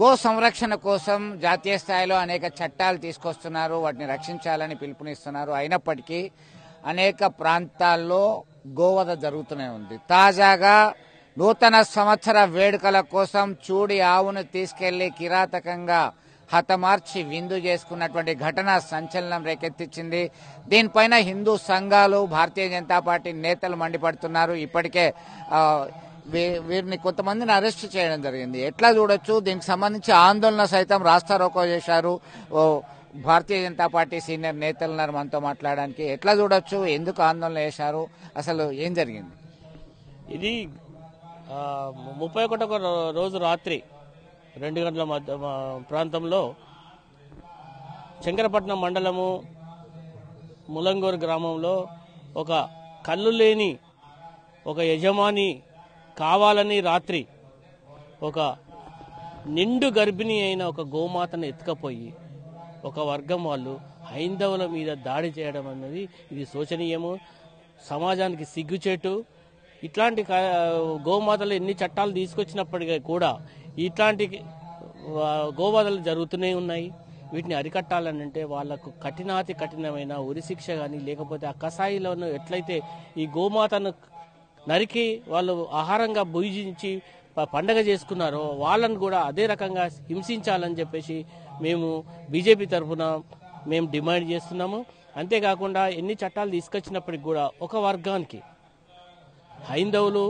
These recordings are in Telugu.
గో సంరక్షణ కోసం జాతీయ స్థాయిలో అనేక చట్టాలు తీసుకొస్తున్నారు. వాటిని రక్షించాలని పిలుపునిస్తున్నారు. అయినప్పటికీ అనేక ప్రాంతాల్లో గోవధ జరుగుతూనే ఉంది. తాజాగా నూతన సంవత్సర వేడుకల కోసం చూడి ఆవును తీసుకెళ్ళి కిరాతకంగా హతమార్చి విందు చేసుకున్నటువంటి ఘటన సంచలనం రేకెత్తించింది దీనిపైన హిందూ సంఘాలు భారతీయ జనతా పార్టీ నేతలు మండిపడుతున్నారు. ఇప్పటికే వీరిని కొంతమందిని అరెస్ట్ చేయడం జరిగింది. ఎట్లా చూడొచ్చు? దీనికి సంబంధించి ఆందోళన సైతం రాస్తా రోకో చేశారు. ఓ భారతీయ జనతా పార్టీ సీనియర్ నేతలు ఉన్నారు మనతో మాట్లాడడానికి. ఎట్లా చూడొచ్చు? ఎందుకు ఆందోళన చేశారు? అసలు ఏం జరిగింది? ఇది ముప్పై ఒకటొక ఒక రోజు రాత్రి రెండు గంటల మధ్య ప్రాంతంలో శంకరపట్నం మండలము ములంగూరు గ్రామంలో ఒక కళ్ళు లేని ఒక యజమాని కావాలని రాత్రి ఒక నిండు గర్భిణి అయిన ఒక గోమాతను ఎత్తుకపోయి ఒక వర్గం వాళ్ళు హైందవుల మీద దాడి చేయడం అన్నది ఇది శోచనీయము. సమాజానికి సిగ్గుచేటు. ఇట్లాంటి గోమాతలు ఎన్ని చట్టాలు తీసుకొచ్చినప్పటికీ కూడా ఇట్లాంటి గోమాతలు జరుగుతూనే ఉన్నాయి. వీటిని అరికట్టాలని అంటే వాళ్ళకు కఠినాతి కఠినమైన ఉరిశిక్ష కానీ లేకపోతే ఆ కషాయిలను ఎట్లయితే ఈ గోమాతను నరికి వాళ్ళు ఆహారంగా భుజించి పండగ చేసుకున్నారో వాళ్ళను కూడా అదే రకంగా హింసించాలని చెప్పేసి మేము బీజేపీ తరఫున మేము డిమాండ్ చేస్తున్నాము. అంతేకాకుండా ఎన్ని చట్టాలు తీసుకొచ్చినప్పటికి కూడా ఒక వర్గానికి. హైందవులు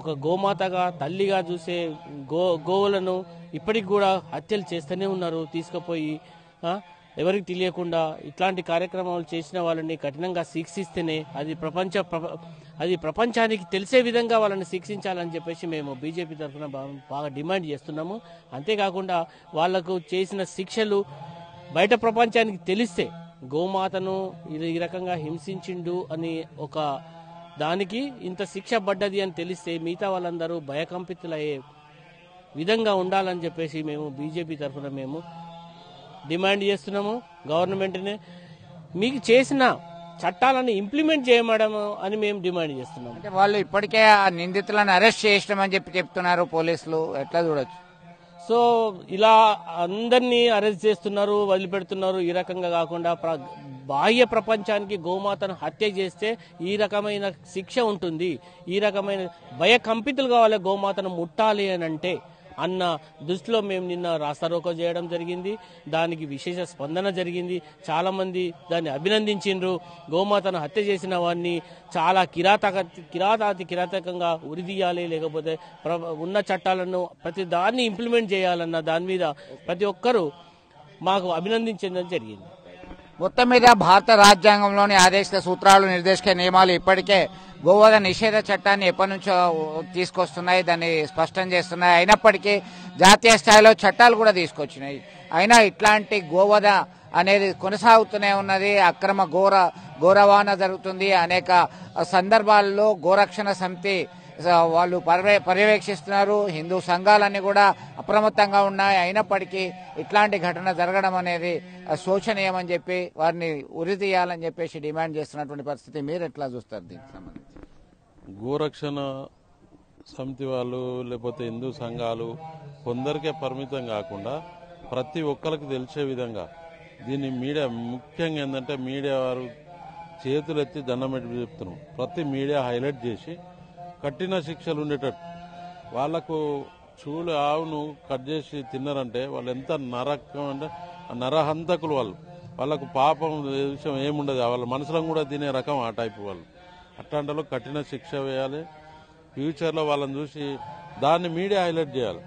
ఒక గోమాతగా తల్లిగా చూసే గో గోవులను ఇప్పటికి కూడా హత్యలు చేస్తూనే ఉన్నారు. తీసుకుపోయి ఎవరికి తెలియకుండా ఇట్లాంటి కార్యక్రమాలు చేసిన వాళ్ళని కఠినంగా శిక్షిస్తేనే అది ప్రపంచ ప్ర- అది ప్రపంచానికి తెలిసే విధంగా వాళ్ళని శిక్షించాలని చెప్పేసి మేము బీజేపీ తరఫున బాగా డిమాండ్ చేస్తున్నాము. అంతేకాకుండా వాళ్ళకు చేసిన శిక్షలు బయట ప్రపంచానికి తెలిస్తే గోమాతను ఇది ఈ రకంగా హింసించిండు అని ఒక దానికి ఇంత శిక్ష పడ్డది అని తెలిస్తే మిగతా వాళ్ళందరూ భయకంపితులయ్యే విధంగా ఉండాలని చెప్పేసి మేము బీజేపీ తరఫున మేము డిమాండ్ చేస్తున్నాము గవర్నమెంట్ని. మీకు చేసిన చట్టాలను ఇంప్లిమెంట్ చేయమడం అని మేము డిమాండ్ చేస్తున్నాము. అంటే వాళ్ళు ఇప్పటికే ఆ నిందితులను అరెస్ట్ చేసినామని చెప్పి చెప్తున్నారు పోలీసులు. ఎట్లా చూడొచ్చు? సో ఇలా అందరినీ అరెస్ట్ చేస్తున్నారు వదిలిపెడుతున్నారు. ఈ రకంగా కాకుండా బాహ్య ప్రపంచానికి గోమాతను హత్య చేస్తే ఈ రకమైన శిక్ష ఉంటుంది. ఈ రకమైన భయకంపితులు కావాలి గోమాతను ముట్టాలి అని అంటే అన్న దృష్టిలో మేము నిన్న రాస్తారోకో చేయడం జరిగింది. దానికి విశేష స్పందన జరిగింది. చాలా మంది దాన్ని అభినందించిండ్రు. గోమాతను హత్య చేసిన వారిని చాలా కిరాతక కిరాతాతి కిరాతకంగా ఉరిదీయాలి లేకపోతే ప్ర- ఉన్న చట్టాలను ప్రతి దాన్ని ఇంప్లిమెంట్ చేయాలన్న దాని మీద ప్రతి ఒక్కరూ మాకు అభినందించడం జరిగింది. మొత్తం మీద భారత రాజ్యాంగంలోని ఆదేశిక సూత్రాలు నిర్దేశక నియమాలు ఇప్పటికే గోవధ నిషేధ చట్టాన్ని ఎప్పటి నుంచో తీసుకొస్తున్నాయి దాన్ని స్పష్టం చేస్తున్నాయి. అయినప్పటికీ జాతీయ స్థాయిలో చట్టాలు కూడా తీసుకొచ్చినాయి. అయినా ఇట్లాంటి గోవధ అనేది కొనసాగుతూనే ఉన్నది. అక్రమ ఘోర ఘోరవాన జరుగుతుంది. అనేక సందర్భాల్లో గోరక్షణ సమితి వాళ్ళు పర్యవేక్షిస్తున్నారు. హిందూ సంఘాలన్నీ కూడా అప్రమత్తంగా ఉన్నాయి. అయినప్పటికీ ఇట్లాంటి ఘటన జరగడం అనేది శోచనీయమని చెప్పి వారిని ఉరి తీయాలని చెప్పేసి డిమాండ్ చేస్తున్నటువంటి పరిస్థితి మీరు ఎట్లా చూస్తారు దీనికి సంబంధించి? గోరక్షణ సమితి వాళ్ళు లేకపోతే హిందూ సంఘాలు కొందరికే పరిమితం కాకుండా ప్రతి ఒక్కరికి తెలిసే విధంగా దీన్ని మీడియా ముఖ్యంగా ఏంటంటే మీడియా వారు చేతులు ఎత్తి దండం పెట్టి చెప్తున్నాం. ప్రతి మీడియా హైలైట్ చేసి కఠిన శిక్షలు ఉండేటట్టు. వాళ్ళకు చూలు ఆవును కట్ చేసి తిన్నారంటే వాళ్ళు ఎంత నరకం అంటే నరహంతకులు వాళ్ళు. వాళ్ళకు పాపం విషయం ఏముండదు. వాళ్ళ మనసులో కూడా తినే రకం ఆ టైప్ వాళ్ళు. అట్లాంటి కఠిన శిక్ష వేయాలి. ఫ్యూచర్లో వాళ్ళని చూసి దాన్ని మీడియా హైలైట్ చేయాలి.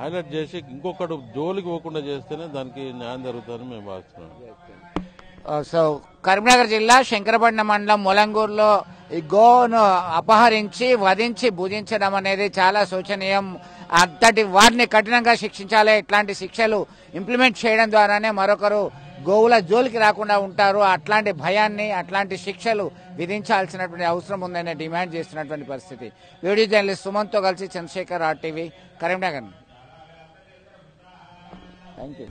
హైలైట్ చేసి ఇంకొకటి జోలికి పోకుండా చేస్తేనే దానికి న్యాయం జరుగుతుందని మేము భావిస్తున్నాం. సో కరీంనగర్ జిల్లా శంకరపట్నం మండలం మొలంగూరులో ఈ గోను అపహరించి వధించి భుజించడం అనేది చాలా శోచనీయం. అంతటి వారిని కఠినంగా శిక్షించాలి. ఇట్లాంటి శిక్షలు ఇంప్లిమెంట్ చేయడం ద్వారానే మరొకరు గోవుల జోలికి రాకుండా ఉంటారు. అట్లాంటి భయాన్ని అట్లాంటి శిక్షలు విధించాల్సినటువంటి అవసరం ఉందని డిమాండ్ చేస్తున్నటువంటి పరిస్థితి. వీడియో జర్నలిస్ట్ సుమన్తో కలిసి Chandrashekar RTV Karimnagar. Thank you